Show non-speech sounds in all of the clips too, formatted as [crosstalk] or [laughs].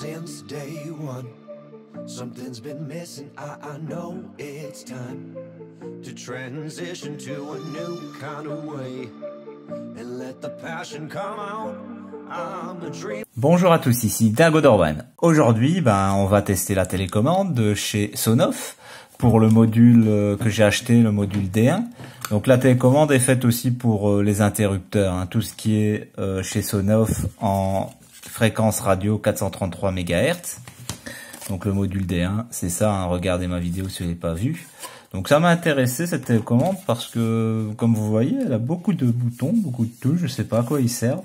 since day one. Something's been missing, I, know it's time to transition to a new kind of way and let the passion come out. Bonjour à tous, ici Dingo Dorban. Aujourd'hui, ben, on va tester la télécommande de chez Sonoff pour le module euh, que j'ai acheté, le module D1. Donc la télécommande est faite aussi pour euh, les interrupteurs, hein, tout ce qui est euh, chez Sonoff en fréquence radio 433 MHz. Donc le module D1, c'est ça, hein, regardez ma vidéo si vous n'avez pas vu. Donc ça m'a intéressé cette télécommande parce que, comme vous voyez, elle a beaucoup de boutons, beaucoup de touches, je sais pas à quoi ils servent.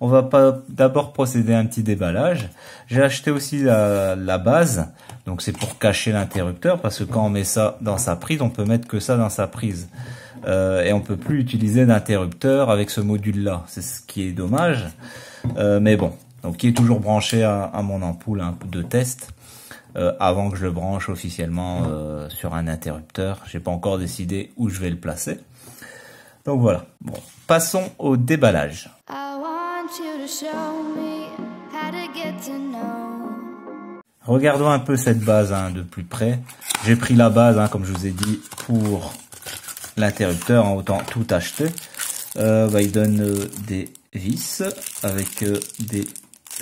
On va pas d'abord procéder à un petit déballage. J'ai acheté aussi la, base, donc c'est pour cacher l'interrupteur parce que quand on met ça dans sa prise, on peut mettre que ça dans sa prise. Euh, et on peut plus utiliser d'interrupteur avec ce module-là. C'est ce qui est dommage. Euh, mais bon, donc qui est toujours branché à, à mon ampoule hein, de test. Euh, avant que je le branche officiellement euh, sur un interrupteur. J'ai pas encore décidé où je vais le placer. Donc voilà. Bon, passons au déballage. Regardons un peu cette base hein, de plus près. J'ai pris la base, hein, comme je vous ai dit, pour l'interrupteur, en autant tout acheter. Euh, bah, il donne des vis avec euh,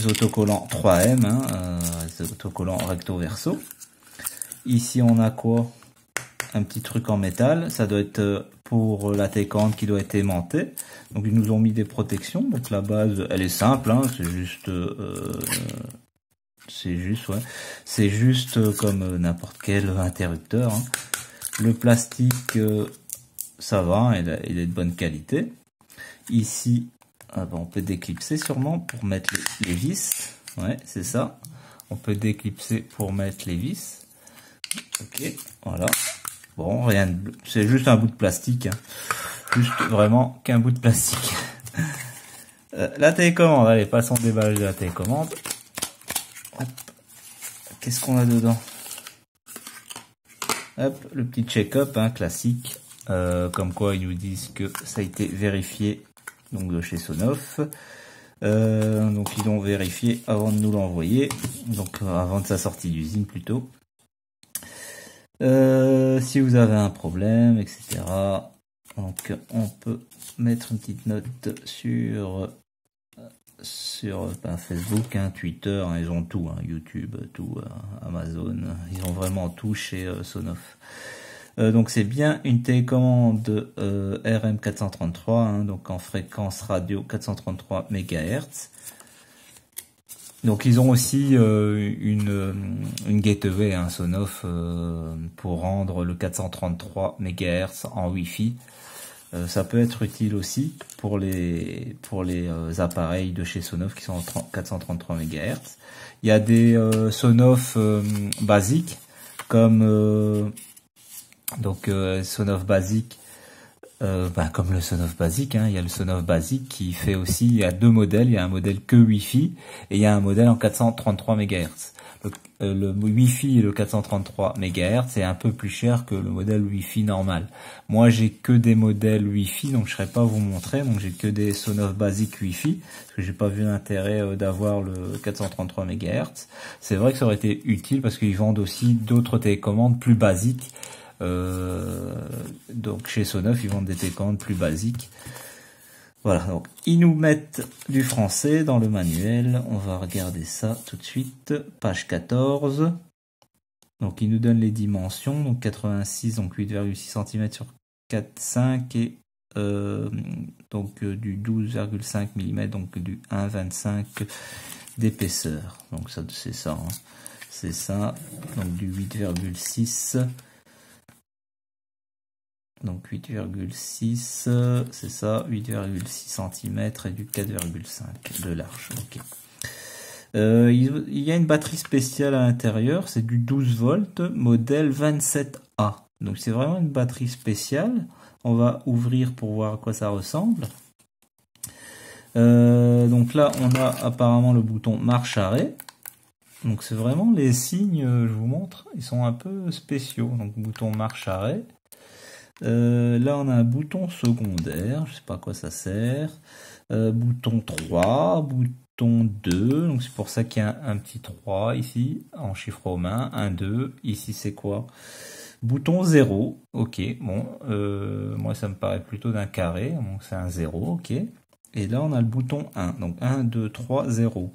des autocollants 3M, hein, euh, autocollants recto verso. Ici on a quoi? Un petit truc en métal, ça doit être euh, pour la télécommande qui doit être aimantée. Donc ils nous ont mis des protections. Donc la base, elle est simple, hein, c'est juste, euh, c'est juste, ouais, c'est juste comme n'importe quel interrupteur. Hein. Le plastique, ça va, il est de bonne qualité. Ici, ah ben, on peut déclipser sûrement pour mettre les, vis. Ouais, c'est ça. On peut déclipser pour mettre les vis. Ok, voilà. Bon, rien de. C'est juste un bout de plastique. Hein. Juste vraiment qu'un bout de plastique. [laughs] Euh, la télécommande, allez, passons au déballage de la télécommande. Qu'est-ce qu'on a dedans? Hop, le petit check-up hein, classique. Euh, comme quoi ils nous disent que ça a été vérifié donc de chez Sonoff. Euh, donc ils l'ont vérifié avant de nous l'envoyer, donc avant de sa sortie d'usine plutôt. Euh, si vous avez un problème, etc. Donc on peut mettre une petite note sur sur ben, Facebook, hein, Twitter, hein, ils ont tout, hein, YouTube, tout, euh, Amazon, ils ont vraiment tout chez euh, Sonoff. Euh, donc c'est bien une télécommande euh, RM433, hein, donc en fréquence radio 433 MHz. Donc ils ont aussi euh, une, une gateway, un hein, Sonoff, euh, pour rendre le 433 MHz en Wi-Fi. Euh, ça peut être utile aussi pour les pour les appareils de chez Sonoff qui sont en 30, 433 MHz. Il y a des Sonoff basiques comme donc euh, Sonoff basique, euh, ben, comme le Sonoff basique, hein, il y a le Sonoff basique qui fait aussi, il y a deux modèles, il y a un modèle que Wi-Fi et il y a un modèle en 433 MHz. Le, euh, le Wi-Fi et le 433 MHz est un peu plus cher que le modèle Wi-Fi normal. Moi j'ai que des modèles Wi-Fi donc je ne saurais pas vous montrer, donc j'ai que des Sonoff basique Wi-Fi parce que j'ai pas vu l'intérêt euh, d'avoir le 433 MHz. C'est vrai que ça aurait été utile parce qu'ils vendent aussi d'autres télécommandes plus basiques donc chez Sonoff, ils vendent des télécommandes plus basiques. Voilà, donc ils nous mettent du français dans le manuel. On va regarder ça tout de suite. Page 14. Donc ils nous donnent les dimensions. Donc 86, donc 8,6 cm sur 4,5 et euh, donc euh, du 12,5 mm, donc du 1,25 d'épaisseur. Donc ça c'est ça. Hein. C'est ça. Donc du 8,6 donc 8,6, c'est ça, 8,6 cm et du 4,5 de large. Euh, il y a une batterie spéciale à l'intérieur, c'est du 12 volts, modèle 27A. Donc c'est vraiment une batterie spéciale. On va ouvrir pour voir à quoi ça ressemble. Euh, donc là, on a apparemment le bouton marche-arrêt. Donc c'est vraiment les signes, je vous montre, ils sont un peu spéciaux. Donc bouton marche-arrêt. Euh, là, on a un bouton secondaire. Je sais pas à quoi ça sert. Euh, bouton 3, bouton bouton 2. Donc c'est pour ça qu'il y a un, petit 3 ici en chiffre romain. 1, 2. Ici c'est quoi? Bouton 0. Ok, bon, euh, moi ça me paraît plutôt d'un carré. Donc c'est un 0, ok. Et là on a le bouton 1. Donc 1, 2, 3, 0.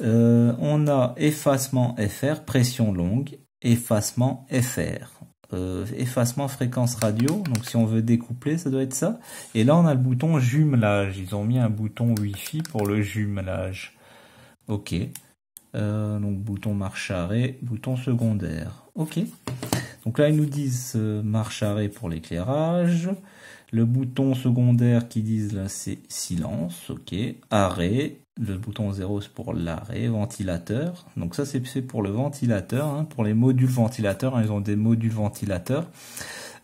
on a effacement FR, pression longue, effacement FR. Euh, effacement fréquence radio. Donc si on veut découpler, ça doit être ça. Et là, on a le bouton jumelage. Ils ont mis un bouton Wi-Fi pour le jumelage. Ok. Euh, donc bouton marche arrêt, bouton secondaire. Ok. Donc là, ils nous disent euh, marche arrêt pour l'éclairage. Le bouton secondaire qui disent là, c'est silence. Ok. Arrêt. Le bouton 0 c'est pour l'arrêt, ventilateur. Donc ça c'est pour le ventilateur, hein. pour les modules ventilateurs, hein. ils ont des modules ventilateurs.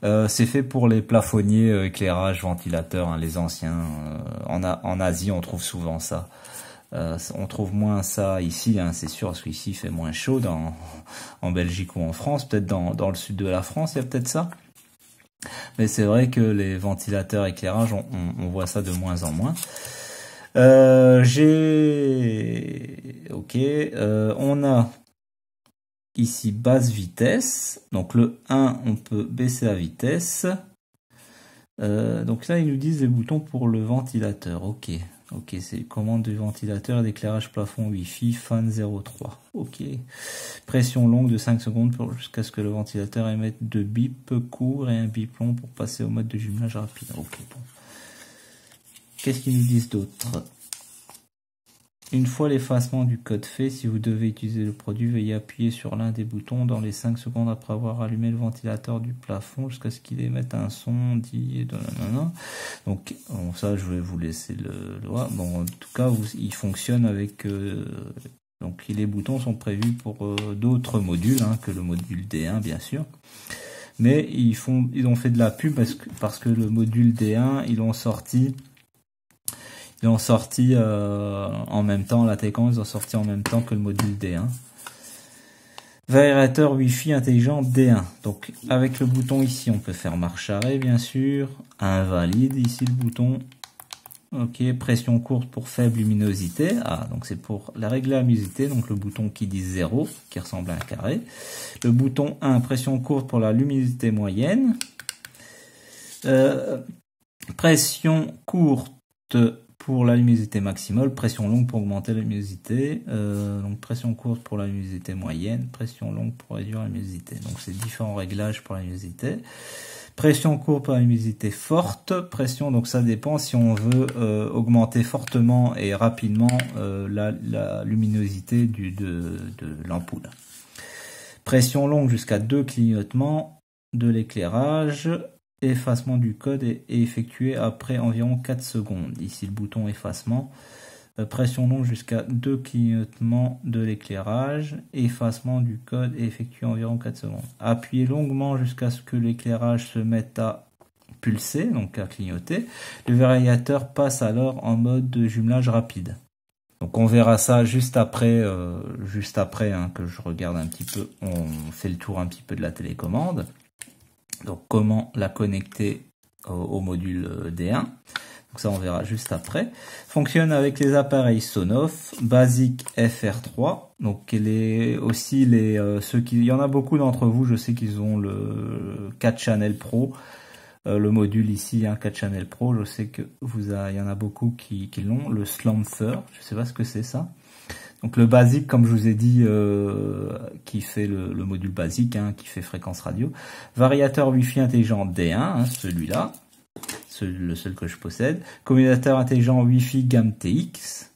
Euh, c'est fait pour les plafonniers euh, éclairage ventilateur, hein, les anciens. Euh, en, Asie on trouve souvent ça. on trouve moins ça ici, c'est sûr, parce qu'ici il fait moins chaud dans, en Belgique ou en France. Peut-être dans, dans le sud de la France, il y a peut-être ça. Mais c'est vrai que les ventilateurs éclairage, on, voit ça de moins en moins. Euh, j'ai... Ok. Euh, on a ici basse vitesse. Donc le 1, on peut baisser la vitesse. Euh, donc là, ils nous disent les boutons pour le ventilateur. Ok. Ok, c'est commande du ventilateur d'éclairage plafond Wi-Fi fan 03. Ok. Pression longue de 5 secondes jusqu'à ce que le ventilateur émette deux bips courts et un bip long pour passer au mode de jumelage rapide. Ok, bon. Qu'est-ce qu'ils nous disent d'autre Une fois l'effacement du code fait, si vous devez utiliser le produit, veuillez appuyer sur l'un des boutons dans les 5 secondes après avoir allumé le ventilateur du plafond jusqu'à ce qu'il émette un son dit Donc ça, je vais vous laisser le. Bon, en tout cas, il fonctionne avec... Euh, donc les boutons sont prévus pour euh, d'autres modules hein, que le module D1, bien sûr mais ils font ils ont fait de la pub parce que parce que le module D1 ils l'ont sorti ils ont sorti euh, en même temps, la Télécom, ils ont sorti en même temps que le module D1. Variateur Wi-Fi intelligent D1. Donc avec le bouton ici, on peut faire marche arrêt bien sûr. Invalide ici le bouton. Ok, pression courte pour faible luminosité. Ah, donc c'est pour la régler la luminosité. Donc le bouton qui dit 0, qui ressemble à un carré. Le bouton 1, pression courte pour la luminosité moyenne. Euh, pression courte pour la luminosité maximale, pression longue pour augmenter la luminosité, euh, donc pression courte pour la luminosité moyenne, pression longue pour réduire la luminosité. Donc c'est différents réglages pour la luminosité. Pression courte pour la luminosité forte, pression, donc ça dépend si on veut euh, augmenter fortement et rapidement euh, la, luminosité du, de, de l'ampoule. Pression longue jusqu'à deux clignotements de l'éclairage, Effacement du code est effectué après environ 4 secondes. Ici le bouton effacement. Euh, pression longue jusqu'à 2 clignotements de l'éclairage. Effacement du code est effectué environ 4 secondes. Appuyez longuement jusqu'à ce que l'éclairage se mette à pulser, donc à clignoter. Le variateur passe alors en mode de jumelage rapide. Donc on verra ça juste après, euh, juste après hein, que je regarde un petit peu, on fait le tour un petit peu de la télécommande. Donc comment la connecter au, module euh, D1. Donc ça on verra juste après. Fonctionne avec les appareils Sonoff, Basic FR3. Donc aussi les euh, ceux qui il y en a beaucoup d'entre vous, je sais qu'ils ont le 4 Channel Pro. Euh, le module ici, un 4 Channel Pro, je sais que vous y en a beaucoup qui, qui l'ont. Le Slumfer, je sais pas ce que c'est ça. Donc le basique, comme je vous ai dit, euh, qui fait le, module basique, hein, qui fait fréquence radio. Variateur Wi-Fi intelligent D1, hein, celui-là, le seul que je possède. Commutateur intelligent Wi-Fi gamme TX.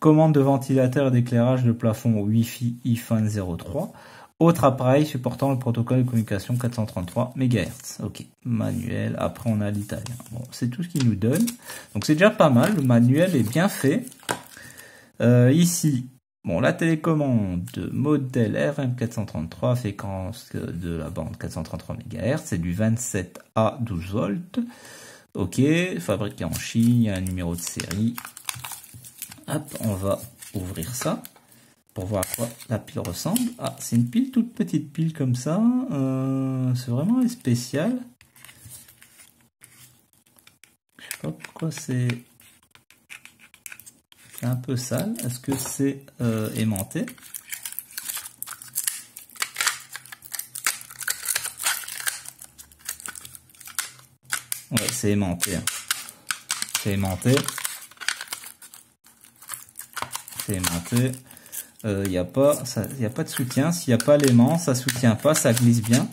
Commande de ventilateur et d'éclairage de plafond Wi-Fi IFAN 03. Autre appareil supportant le protocole de communication 433 MHz. Ok, manuel. Après, on a l'italien. Bon, c'est tout ce qu'il nous donne. Donc, c'est déjà pas mal. Le manuel est bien fait. Euh, ici, bon, la télécommande modèle RM433, fréquence de la bande 433 MHz, c'est du 27 à 12 volts. Ok, fabriqué en Chine, il y a un numéro de série. Hop, on va ouvrir ça pour voir à quoi la pile ressemble. Ah, c'est une pile, toute petite pile comme ça. Euh, c'est vraiment spécial. Je sais pas pourquoi c'est C'est un peu sale. Est-ce que c'est euh, aimanté? Ouais, c'est aimanté. Hein. C'est aimanté. C'est aimanté. Il euh, n'y a, pas, y a pas de soutien. S'il n'y a pas l'aimant, ça soutient pas, ça glisse bien.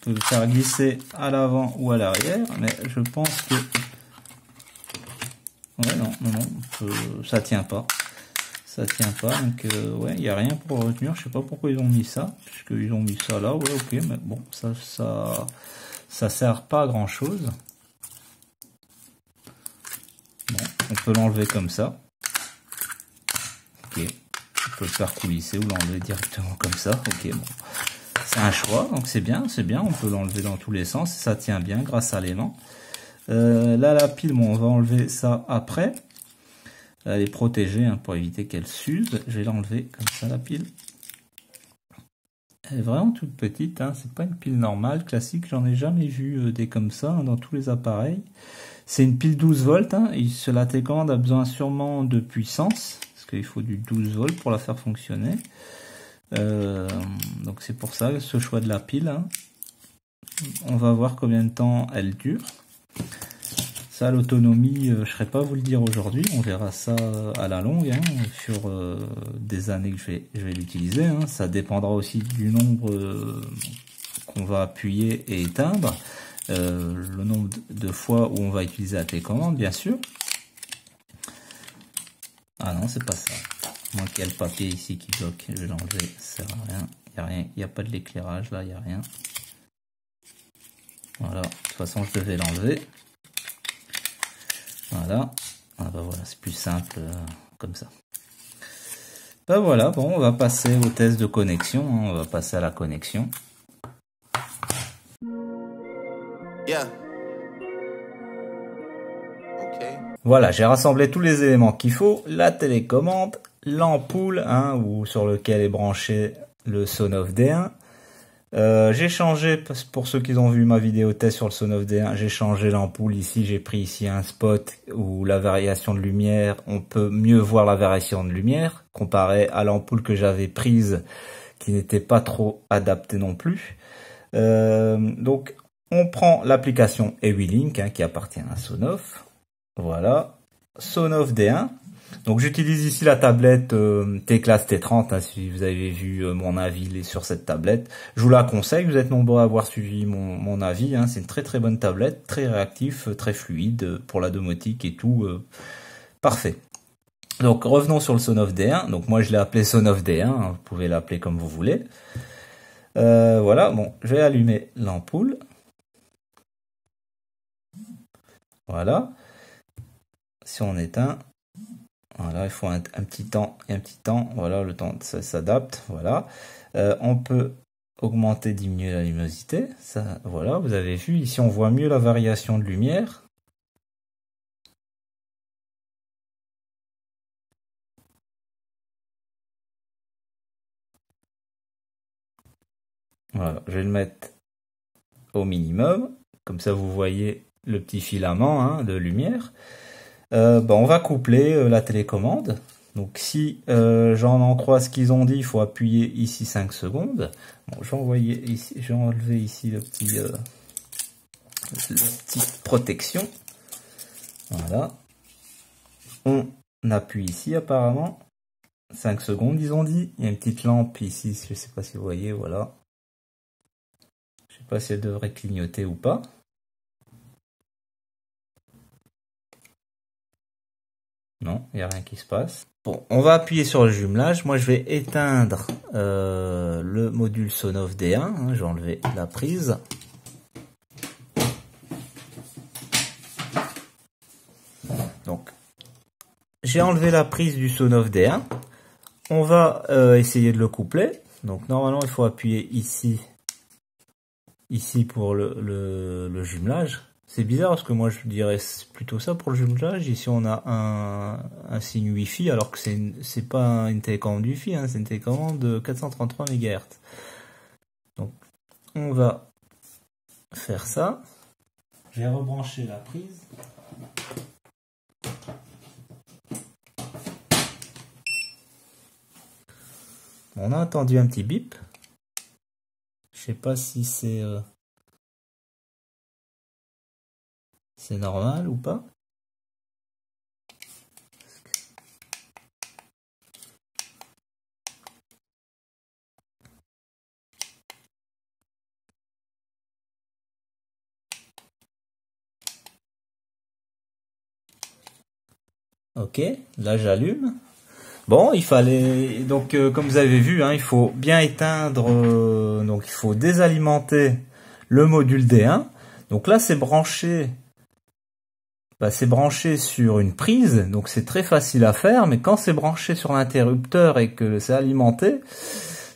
On peut le faire glisser à l'avant ou à l'arrière, mais je pense que... Ouais, non, non, non, ça tient pas. Ça tient pas, donc euh, ouais, il n'y a rien pour retenir. Je sais pas pourquoi ils ont mis ça, puisqu'ils ont mis ça là, ouais, ok, mais bon, ça, ça, ça sert pas à grand chose. Bon, on peut l'enlever comme ça. Ok le faire coulisser ou l'enlever directement comme ça. Ok, bon. C'est un choix, donc c'est bien, c'est bien. On peut l'enlever dans tous les sens. Ça tient bien grâce à l'aimant. Euh, là, la pile, bon, on va enlever ça après. Elle est protégée hein, pour éviter qu'elle s'use. Je vais l'enlever comme ça, la pile. Elle est vraiment toute petite, hein. c'est pas une pile normale, classique, j'en ai jamais vu euh, des comme ça hein, dans tous les appareils. C'est une pile 12 volts, hein. et a besoin sûrement de puissance, il faut du 12 volts pour la faire fonctionner. Euh, donc c'est pour ça ce choix de la pile. On va voir combien de temps elle dure. Ça, l'autonomie, je euh, je serais pas vous le dire aujourd'hui. On verra ça à la longue, hein, sur euh, des années que je vais, l'utiliser. Hein. Ça dépendra aussi du nombre qu'on va appuyer et éteindre. le nombre de fois où on va utiliser la télécommande, bien sûr. Ah non, c'est pas ça. Moi qui a le papier ici qui bloque, je vais l'enlever, ça sert à rien. Il n'y a rien, il n'y a pas de l'éclairage là, il n'y a rien. Voilà, de toute façon je devais l'enlever. Voilà. Ah bah voilà, c'est plus simple euh, comme ça. Bah voilà, bon, on va passer au test de connexion. Hein. on va passer à la connexion. Yeah. Voilà, j'ai rassemblé tous les éléments qu'il faut. La télécommande, l'ampoule hein, sur lequel est branché le Sonoff D1. Euh, j'ai changé, pour ceux qui ont vu ma vidéo test sur le Sonoff D1, j'ai changé l'ampoule ici, j'ai pris ici un spot où la variation de lumière, on peut mieux voir la variation de lumière comparé à l'ampoule que j'avais prise qui n'était pas trop adaptée non plus. Euh, donc on prend l'application EWILink hein, qui appartient à Sonoff, voilà. Sonoff D1. Donc j'utilise ici la tablette euh, T-Class T30, hein, si vous avez vu euh, mon avis sur cette tablette. Je vous la conseille, vous êtes nombreux à avoir suivi mon, avis. Hein. C'est une très très bonne tablette, très réactif, euh, très fluide pour la domotique et tout. parfait. Donc revenons sur le Sonoff D1. Donc moi je l'ai appelé Sonoff D1, hein. vous pouvez l'appeler comme vous voulez. voilà, bon, je vais allumer l'ampoule. Voilà si on éteint, il faut un, petit temps et un petit temps. Voilà, le temps s'adapte. Voilà, euh, on peut augmenter, diminuer la luminosité. Ça, voilà, vous avez vu ici, on voit mieux la variation de lumière. Voilà, je vais le mettre au minimum, comme ça vous voyez le petit filament hein, de lumière. Euh, bah, on va coupler euh, la télécommande. Donc si euh, j'en en crois ce qu'ils ont dit, il faut appuyer ici 5 secondes. Bon, j'ai ici, enlevé ici le petit, euh, le petit protection. Voilà. On appuie ici apparemment. 5 secondes, ils ont dit. Il y a une petite lampe ici, je ne sais pas si vous voyez, voilà. Je ne sais pas si elle devrait clignoter ou pas. Non, il n'y a rien qui se passe. Bon, on va appuyer sur le jumelage. Moi, je vais éteindre euh, le module Sonoff D1. Hein. je vais enlever la prise. Donc, j'ai enlevé la prise du Sonoff D1. On va euh, essayer de le coupler. Donc, normalement, il faut appuyer ici, ici pour le, le jumelage. C'est bizarre parce que moi je dirais plutôt ça pour le jumelage. Ici on a un, signe Wi-Fi alors que c'est pas une télécommande Wi-Fi, hein, c'est une télécommande de 433 MHz. Donc on va faire ça. Je vais rebrancher la prise. On a entendu un petit bip. Je sais pas si c'est euh, c'est normal ou pas? Ok, là j'allume. Bon, il fallait donc euh, comme vous avez vu, hein, il faut bien éteindre. euh, donc il faut désalimenter le module D1. Donc là c'est branché. Bah, c'est branché sur une prise, donc c'est très facile à faire. Mais quand c'est branché sur l'interrupteur et que c'est alimenté,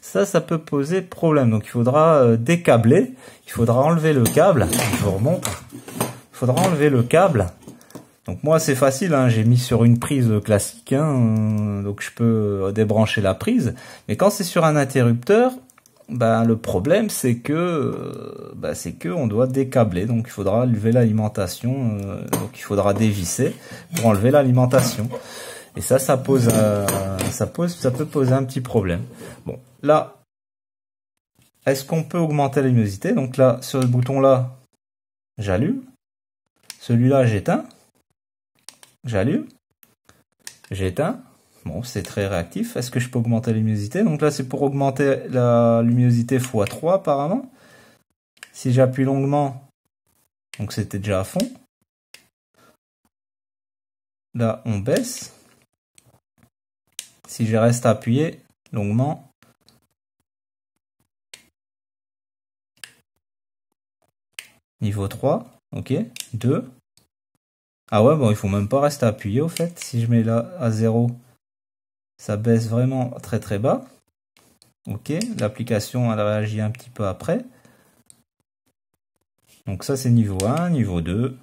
ça, ça peut poser problème. Donc il faudra euh, décabler. Il faudra enlever le câble. Je vous remontre. Il faudra enlever le câble. Donc moi c'est facile, hein, j'ai mis sur une prise classique, hein, euh, donc je peux euh, débrancher la prise. Mais quand c'est sur un interrupteur, ben le problème c'est que euh, ben, c'est que on doit décabler, donc il faudra enlever l'alimentation, euh, donc il faudra dévisser pour enlever l'alimentation. Et ça, ça pose, ça pose, ça peut poser un petit problème. Bon, là, est-ce qu'on peut augmenter la luminosité? Donc là, sur le bouton là, j'allume. Celui-là, j'éteins. J'allume. J'éteins. Bon, c'est très réactif. Est-ce que je peux augmenter la luminosité? Donc là, c'est pour augmenter la luminosité x3 apparemment. Si j'appuie longuement, donc c'était déjà à fond. Là, on baisse. Si je reste appuyé longuement, niveau 3, ok, 2. Ah ouais, bon, il faut même pas rester appuyé au fait. Si je mets là à 0, ça baisse vraiment très très bas. Ok, l'application elle réagit un petit peu après. Donc ça c'est niveau 1, niveau 2,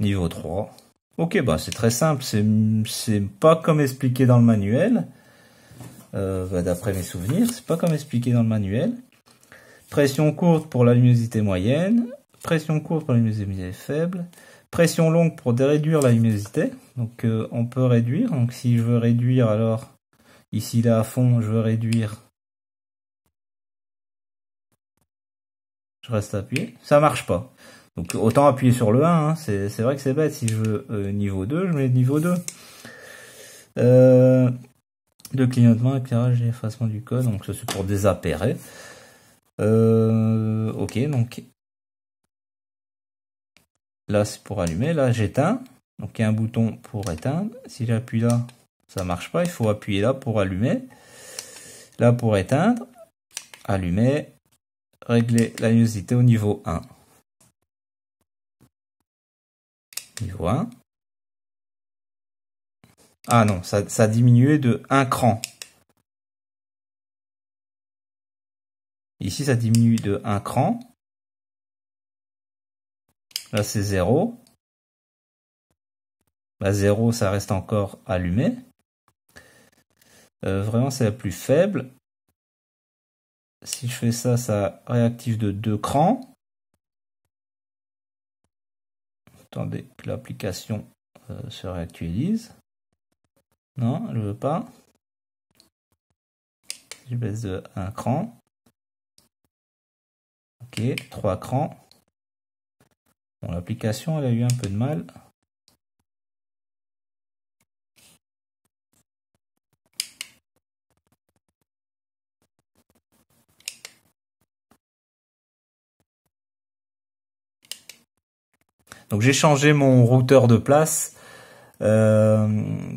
niveau 3. Ok, bah c'est très simple, c'est pas comme expliqué dans le manuel. Euh, bah, D'après mes souvenirs, c'est pas comme expliqué dans le manuel. Pression courte pour la luminosité moyenne, pression courte pour la luminosité faible, pression longue pour réduire la luminosité. Donc euh, on peut réduire. Donc si je veux réduire, alors ici là à fond, je veux réduire. Je reste appuyé. Ça marche pas. Donc autant appuyer sur le 1, hein. c'est vrai que c'est bête. Si je veux euh, niveau 2, je mets niveau 2. Euh, de clignotement, éclairage et effacement du code. Donc ça c'est pour désappairer. Euh, ok, donc là c'est pour allumer. Là j'éteins. Donc il y a un bouton pour éteindre. Si j'appuie là, ça marche pas. Il faut appuyer là pour allumer. Là pour éteindre. Allumer. Régler la luminosité au niveau 1. Niveau 1. Ah non, ça, ça a diminué de 1 cran. Ici, ça diminue de 1 cran. Là, c'est 0. Bah, 0, ça reste encore allumé. Euh, vraiment, c'est la plus faible. Si je fais ça, ça réactive de 2 crans. Attendez que l'application euh, se réactualise. Non, elle ne veut pas. Je baisse de 1 cran. Ok, 3 crans. L'application, a eu un peu de mal. Donc j'ai changé mon routeur de place. Euh,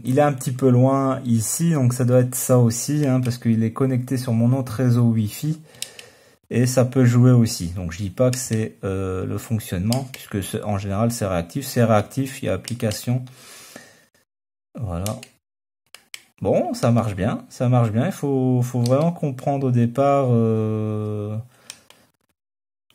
il est un petit peu loin ici, donc ça doit être ça aussi, hein, parce qu'il est connecté sur mon autre réseau Wi-Fi et ça peut jouer aussi. Donc je dis pas que c'est euh, le fonctionnement, puisque en général c'est réactif. C'est réactif, il y a application. Voilà. Bon, ça marche bien, ça marche bien. Il faut, vraiment comprendre au départ euh,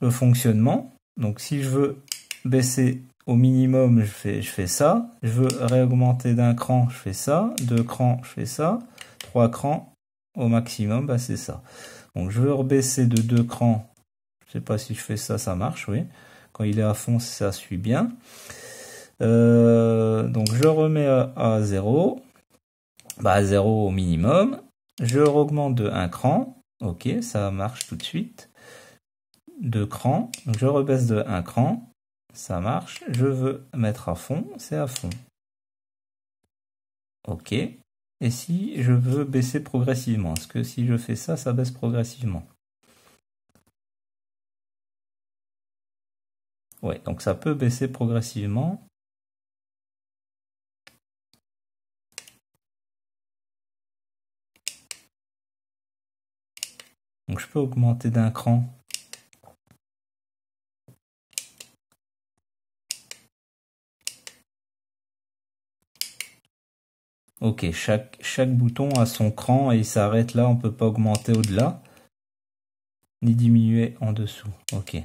le fonctionnement. Donc si je veux baisser au minimum, je fais, je fais ça. Je veux réaugmenter d'un cran, je fais ça. Deux crans, je fais ça. Trois crans, au maximum, bah c'est ça. Donc je veux rebaisser de deux crans. Je sais pas si je fais ça, ça marche, oui. Quand il est à fond, ça suit bien. Euh, donc je remets à, à 0. Bah à 0 au minimum. Je augmente de un cran. Ok, ça marche tout de suite. Deux crans. Je rebaisse de un cran. Ça marche. Je veux mettre à fond. C'est à fond. Ok. Et si je veux baisser progressivement Est-ce que si je fais ça, ça baisse progressivement? Ouais, donc ça peut baisser progressivement. Donc je peux augmenter d'un cran. Ok, chaque, bouton a son cran et il s'arrête là, on peut pas augmenter au-delà, ni diminuer en dessous. Ok.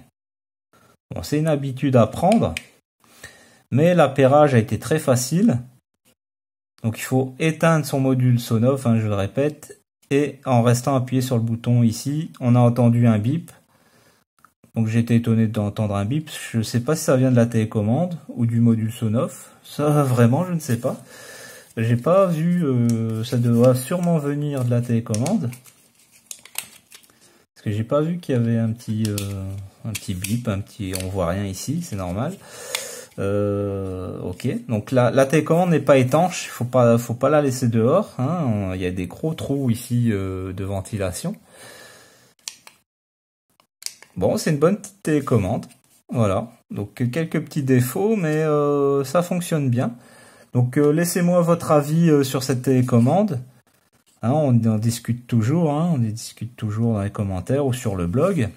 Bon, c'est une habitude à prendre, mais l'appairage a été très facile. Donc il faut éteindre son module Sonoff, hein, je le répète, et en restant appuyé sur le bouton ici, on a entendu un bip. Donc j'étais étonné d'entendre un bip. Je ne sais pas si ça vient de la télécommande ou du module Sonoff. Ça vraiment, je ne sais pas. J'ai pas vu, euh, ça doit sûrement venir de la télécommande. Parce que j'ai pas vu qu'il y avait un petit, euh, un petit bip, un petit, on voit rien ici, c'est normal. Euh, ok, donc la, la télécommande n'est pas étanche, faut pas, faut pas la laisser dehors. Hein. Il y a des gros trous ici de ventilation. Bon, c'est une bonne petite télécommande. Voilà, donc quelques petits défauts, mais ça fonctionne bien. Donc euh, laissez-moi votre avis euh, sur cette télécommande. Hein, on en discute toujours, hein, on discute toujours dans les commentaires ou sur le blog.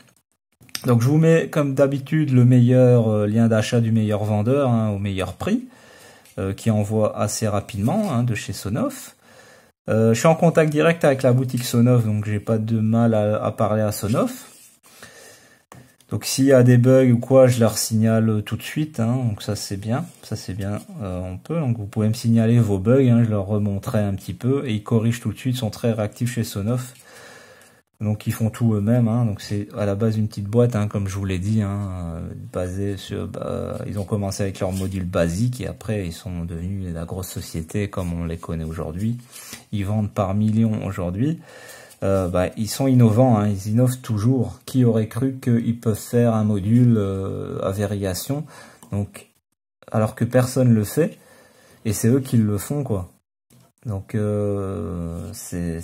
Donc je vous mets comme d'habitude le meilleur euh, lien d'achat du meilleur vendeur hein, au meilleur prix, qui envoie assez rapidement de chez Sonoff. je suis en contact direct avec la boutique Sonoff, donc j'ai pas de mal à parler à Sonoff. Donc s'il y a des bugs ou quoi, je leur signale tout de suite. Hein. donc ça c'est bien, ça c'est bien, euh, on peut. Donc vous pouvez me signaler vos bugs, hein. je leur remonterai un petit peu et ils corrigent tout de suite. Ils sont très réactifs chez Sonoff. Donc ils font tout eux-mêmes. Hein. donc c'est à la base une petite boîte, comme je vous l'ai dit, euh, basée sur. Bah, ils ont commencé avec leur module basique et après ils sont devenus la grosse société comme on les connaît aujourd'hui. Ils vendent par millions aujourd'hui. Euh, bah, ils sont innovants, hein, ils innovent toujours. Qui aurait cru qu'ils peuvent faire un module euh, à variation? Donc, alors que personne le fait, et c'est eux qui le font, quoi. Donc euh, c'est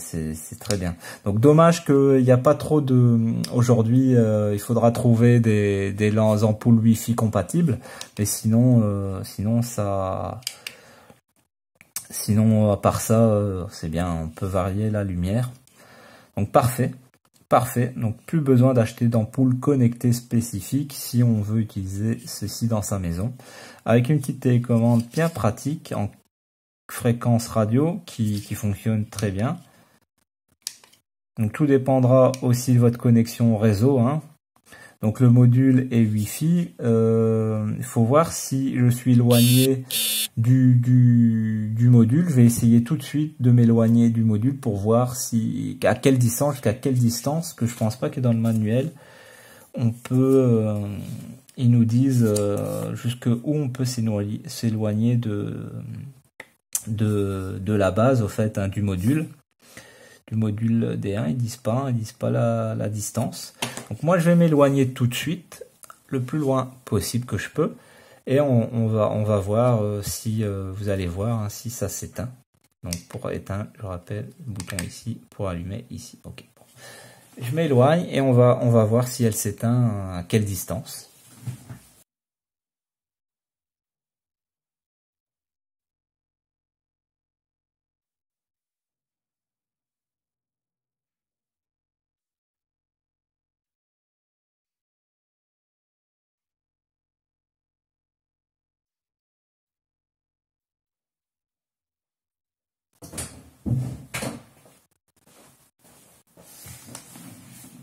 très bien. Donc dommage qu'il n'y a pas trop de... Aujourd'hui, il faudra trouver des, des ampoules Wi-Fi compatibles, mais sinon, sinon ça... Sinon, à part ça, c'est bien, on peut varier la lumière. Donc parfait, parfait. Donc plus besoin d'acheter d'ampoules connectées spécifiques si on veut utiliser ceci dans sa maison. Avec une petite télécommande bien pratique en fréquence radio qui, fonctionne très bien. Donc tout dépendra aussi de votre connexion réseau. Hein. Donc le module est Wi-Fi. Euh, il faut voir si je suis éloigné du, du, module. Je vais essayer tout de suite de m'éloigner du module pour voir si à quelle distance, jusqu'à quelle distance, que je pense pas que dans le manuel, on peut, euh, ils nous disent euh, jusque où on peut s'éloigner de, de, de la base au fait hein, du module du module D1 ils disent pas disent pas la, distance donc moi je vais m'éloigner tout de suite le plus loin possible que je peux et on, va, on va voir euh, si euh, vous allez voir hein, si ça s'éteint. Donc pour éteindre, je rappelle, le bouton ici, pour allumer ici. Ok. Je m'éloigne et on va voir si elle s'éteint à quelle distance.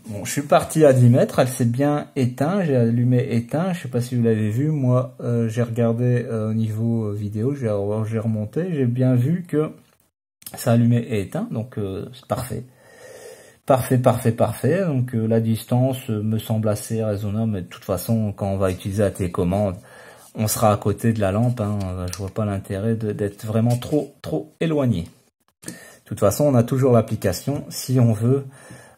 Bon, je suis parti à 10 mètres, elle s'est bien éteinte, j'ai allumé éteint, je sais pas si vous l'avez vu, moi euh, j'ai regardé euh, au niveau euh, vidéo, j'ai remonté, j'ai bien vu que ça allumait et éteint, donc c'est parfait. Parfait, parfait, parfait, donc la distance me semble assez raisonnable, mais de toute façon quand on va utiliser la télécommande, on sera à côté de la lampe, hein, je vois pas l'intérêt d'être vraiment trop, trop éloigné toute façon, on a toujours l'application si on veut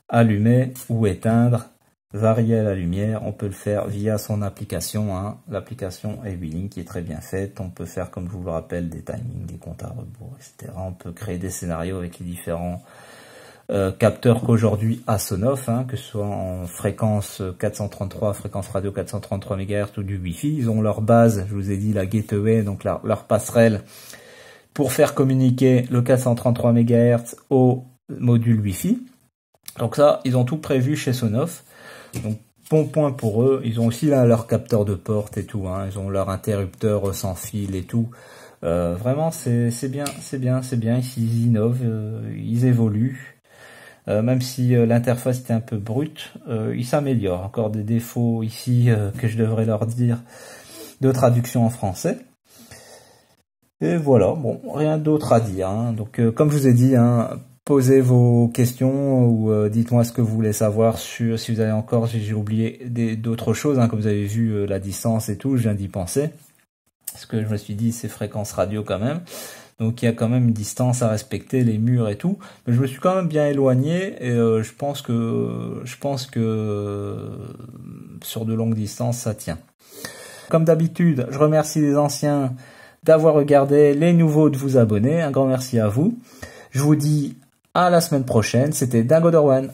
allumer ou éteindre, varier la lumière. On peut le faire via son application, hein. l'application Link qui est très bien faite. On peut faire, comme je vous le rappelle, des timings, des comptes à rebours, etc. On peut créer des scénarios avec les différents euh, capteurs qu'aujourd'hui à Sonoff, hein, que ce soit en fréquence 433, fréquence radio 433 MHz ou du Wi-Fi. Ils ont leur base, je vous ai dit, la gateway, donc leur passerelle pour faire communiquer le 433 MHz au module Wi-Fi. Donc ça, ils ont tout prévu chez Sonoff. Donc bon point pour eux. Ils ont aussi là leur capteur de porte et tout. Hein. Ils ont leur interrupteur sans fil et tout. Euh, vraiment, c'est bien, c'est bien, c'est bien. Ils innovent, euh, ils évoluent. Euh, même si l'interface était un peu brute, ils s'améliorent. Encore des défauts ici que je devrais leur dire de traduction en français. Et voilà, bon, rien d'autre à dire. Hein. Donc, euh, comme je vous ai dit, hein, posez vos questions ou euh, dites-moi ce que vous voulez savoir sur si vous avez encore, j'ai oublié d'autres choses, hein, comme vous avez vu euh, la distance et tout, je viens d'y penser. Ce que je me suis dit, c'est fréquence radio quand même. Donc il y a quand même une distance à respecter, les murs et tout. Mais je me suis quand même bien éloigné et je pense que je pense que sur de longues distances ça tient. Comme d'habitude, je remercie les anciens d'avoir regardé, les nouveaux de vous abonner. Un grand merci à vous. Je vous dis à la semaine prochaine. C'était Dingo Dorwan.